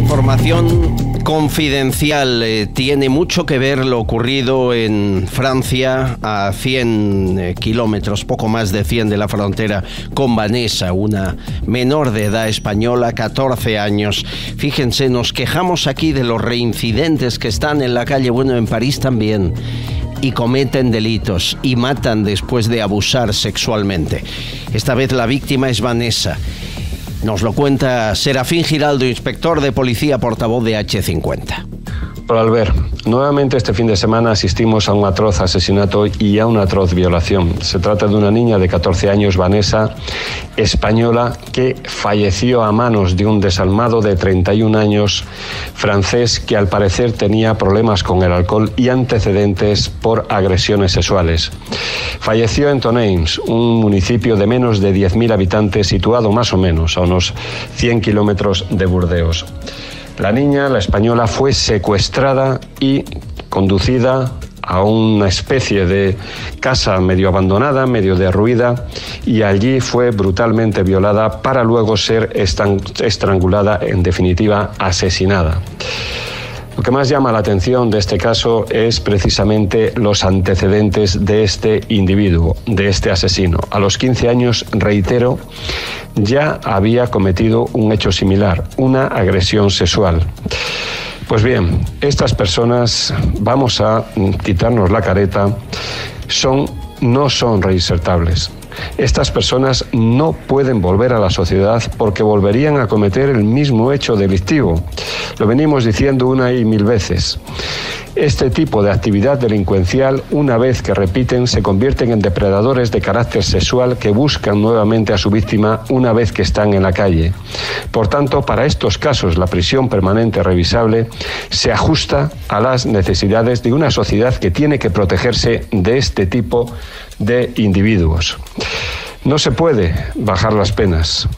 Información confidencial. Eh, tiene mucho que ver lo ocurrido en Francia a 100 eh, kilómetros, poco más de 100 de la frontera, con Vanessa, una menor de edad española, 14 años. Fíjense, nos quejamos aquí de los reincidentes que están en la calle, bueno, en París también y cometen delitos y matan después de abusar sexualmente. Esta vez la víctima es Vanessa nos lo cuenta Serafín Giraldo, inspector de policía, portavoz de H50. Por Albert, nuevamente este fin de semana asistimos a un atroz asesinato y a una atroz violación. Se trata de una niña de 14 años, Vanessa, española, que falleció a manos de un desalmado de 31 años francés que al parecer tenía problemas con el alcohol y antecedentes por agresiones sexuales. Falleció en Toneims, un municipio de menos de 10.000 habitantes situado más o menos a unos 100 kilómetros de Burdeos. La niña, la española, fue secuestrada y conducida a una especie de casa medio abandonada, medio derruida, y allí fue brutalmente violada para luego ser estrangulada, en definitiva asesinada. Lo que más llama la atención de este caso es precisamente los antecedentes de este individuo, de este asesino. A los 15 años, reitero, ya había cometido un hecho similar, una agresión sexual. Pues bien, estas personas, vamos a quitarnos la careta, son, no son reinsertables. Estas personas no pueden volver a la sociedad porque volverían a cometer el mismo hecho delictivo. Lo venimos diciendo una y mil veces. Este tipo de actividad delincuencial, una vez que repiten, se convierten en depredadores de carácter sexual que buscan nuevamente a su víctima una vez que están en la calle. Por tanto, para estos casos, la prisión permanente revisable se ajusta a las necesidades de una sociedad que tiene que protegerse de este tipo de individuos. No se puede bajar las penas,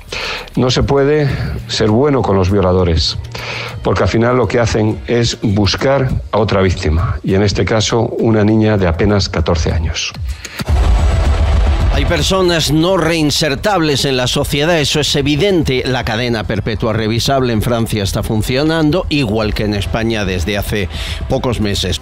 no se puede ser bueno con los violadores, porque al final lo que hacen es buscar a otra víctima, y en este caso una niña de apenas 14 años. Hay personas no reinsertables en la sociedad, eso es evidente. La cadena perpetua revisable en Francia está funcionando, igual que en España desde hace pocos meses.